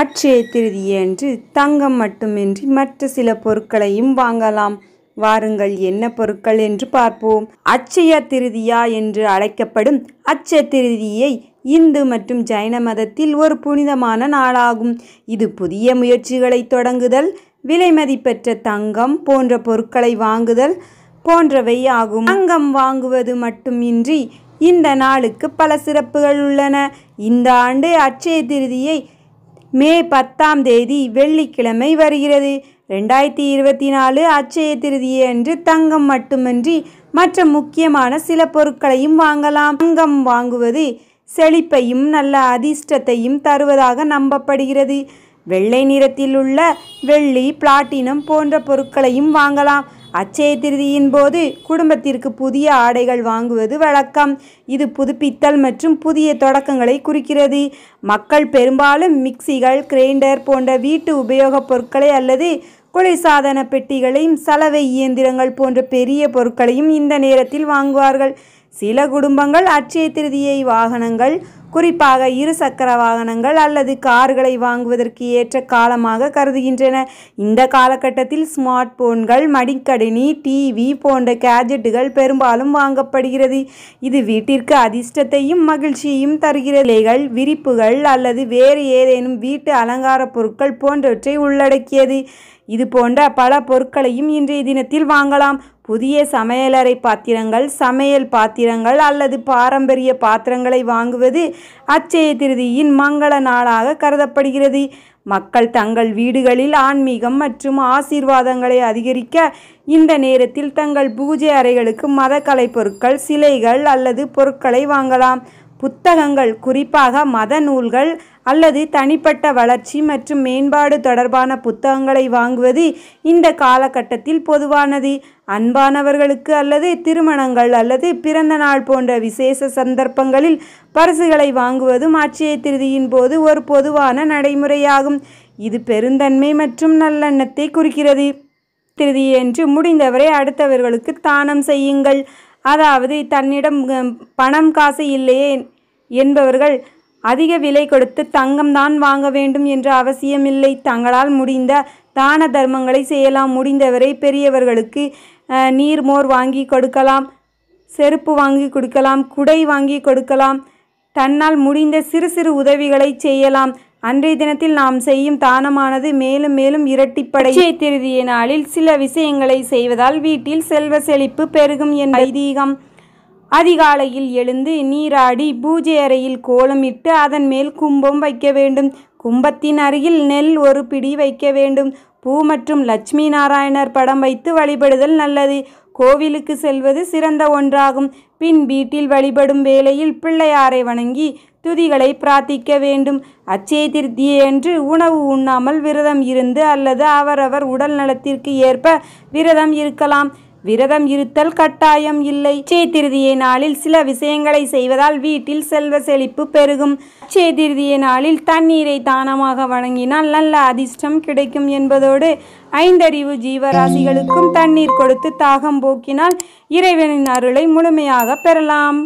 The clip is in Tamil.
அட்சய திருதியன்று தங்கம் மட்டுமின்றி மற்ற சில பொருட்களையும் வாங்கலாம். வாருங்கள் என்ன பொருட்கள் என்று பார்ப்போம். அட்சய திருதியா என்று அழைக்கப்படும் அட்சய திருதியை இந்து மற்றும் ஜைன மதத்தில் ஒரு புனிதமான நாளாகும். இது புதிய முயற்சிகளை தொடங்குதல் விலைமதிப்பற்ற தங்கம் போன்ற பொருட்களை வாங்குதல் போன்றவை ஆகும். தங்கம் வாங்குவது மட்டுமின்றி இந்த நாளுக்கு பல சிறப்புகள் உள்ளன. இந்த ஆண்டு அட்சய திருதியை மே பத்தாம் தேதி வெள்ளிக்கிழமை வருகிறது. ரெண்டாயிரத்தி இருபத்தி நாலு அச்சய திருதியை அன்று தங்கம் மட்டுமின்றி மற்ற முக்கியமான சில பொருட்களையும் வாங்கலாம். தங்கம் வாங்குவது செழிப்பையும் நல்ல அதிர்ஷ்டத்தையும் தருவதாக நம்பப்படுகிறது. வெள்ளை நிறத்தில் உள்ள வெள்ளி பிளாட்டினம் போன்ற பொருட்களையும் வாங்கலாம். அச்சய திருதியின் போது குடும்பத்திற்கு புதிய ஆடைகள் வாங்குவது வழக்கம். இது புதுப்பித்தல் மற்றும் புதிய தொடக்கங்களை குறிக்கிறது. மக்கள் பெரும்பாலும் மிக்சிகள் கிரைண்டர் போன்ற வீட்டு உபயோகப் பொருட்களை அல்லது குளிர்சாதன பெட்டிகளையும் சலவை இயந்திரங்கள் போன்ற பெரிய பொருட்களையும் இந்த நேரத்தில் வாங்குவார்கள். சில குடும்பங்கள் அட்சய திருதியை வாகனங்கள் குறிப்பாக இரு சக்கர வாகனங்கள் அல்லது கார்களை வாங்குவதற்கு ஏற்ற காலமாக கருதுகின்றன. இந்த காலகட்டத்தில் ஸ்மார்ட் போன்கள் மடிக்கணினி டிவி போன்ற கேஜெட்டுகள் பெரும்பாலும் வாங்கப்படுகிறது. இது வீட்டிற்கு அதிர்ஷ்டத்தையும் மகிழ்ச்சியையும் தருகிறது. இலைகள் விரிப்புகள் அல்லது வேறு ஏதேனும் வீட்டு அலங்கார பொருட்கள் போன்றவற்றை உள்ளடக்கியது. இது போன்ற பல பொருட்களையும் இன்றைய தினத்தில் வாங்கலாம். புதிய சமையலறை பாத்திரங்கள் சமையல் பாத்திரங்கள் அல்லது பாரம்பரிய பாத்திரங்களை வாங்குவது அச்சய திருதியின் மங்கள நாளாக கருதப்படுகிறது. மக்கள் தங்கள் வீடுகளில் ஆன்மீகம் மற்றும் ஆசீர்வாதங்களை அதிகரிக்க இந்த நேரத்தில் தங்கள் பூஜை அறைகளுக்கு மதக்கலை பொருட்கள் சிலைகள் அல்லது பொருட்களை வாங்கலாம். புத்தகங்கள் குறிப்பாக மத நூல்கள் அல்லது தனிப்பட்ட வளர்ச்சி மற்றும் மேம்பாடு தொடர்பான புத்தகங்களை வாங்குவது இந்த காலகட்டத்தில் பொதுவானது. அன்பானவர்களுக்கு அல்லது திருமணங்கள் அல்லது பிறந்த நாள் போன்ற விசேஷ சந்தர்ப்பங்களில் பரிசுகளை வாங்குவதும் அட்சய திருதியின் போது ஒரு பொதுவான நடைமுறையாகும். இது பெருந்தன்மை மற்றும் நல்லெண்ணத்தை குறிக்கிறது. திருதி என்று முடிந்தவரை அடுத்தவர்களுக்கு தானம் செய்யுங்கள். அதாவது தன்னிடம் பணம் காசு இல்லையே என்பவர்கள் அதிக விலை கொடுத்து தங்கம் தான் வாங்க வேண்டும் என்ற அவசியமில்லை. தங்களால் முடிந்த தான தர்மங்களை செய்யலாம். முடிந்தவரை பெரியவர்களுக்கு நீர் மோர் வாங்கி கொடுக்கலாம். செருப்பு வாங்கி கொடுக்கலாம். குடை வாங்கி கொடுக்கலாம். தன்னால் முடிந்த சிறு சிறு உதவிகளை செய்யலாம். அன்றைய தினத்தில் நாம் செய்யும் தானமானது மேலும் மேலும் இரட்டிப்படை. திருதிய நாளில் சில விஷயங்களை செய்வதால் வீட்டில் செல்வ செழிப்பு பெருகும் என் ஐதீகம். அதிகாலையில் எழுந்து நீராடி பூஜை அறையில் கோலமிட்டு அதன் மேல் கும்பம் வைக்க வேண்டும். கும்பத்தின் அருகில் நெல் ஒரு பிடி வைக்க வேண்டும். பூ மற்றும் லட்சுமி நாராயணர் படம் வைத்து வழிபடுதல் நல்லது. கோவிலுக்கு செல்வது சிறந்த ஒன்றாகும். பின் வீட்டில் வழிபடும் வேளையில் பிள்ளையாரை வணங்கி துதிகளை பிரார்த்திக்க வேண்டும். அச்சே திருத்தியன்று உணவு உண்ணாமல் விரதம் இருந்து அல்லது அவரவர் உடல் நலத்திற்கு ஏற்ப விரதம் இருக்கலாம். விரதம் இருத்தல் கட்டாயம் இல்லை. சேத்திருதியை நாளில் சில விஷயங்களை செய்வதால் வீட்டில் செல்வ செழிப்பு பெருகும். சேத்திருதியை நாளில் தண்ணீரை தானமாக வழங்கினால் நல்ல அதிர்ஷ்டம் கிடைக்கும் என்பதோடு ஐந்தறிவு ஜீவராசிகளுக்கும் தண்ணீர் கொடுத்து தாகம் போக்கினால் இறைவனின் அருளை முழுமையாக பெறலாம்.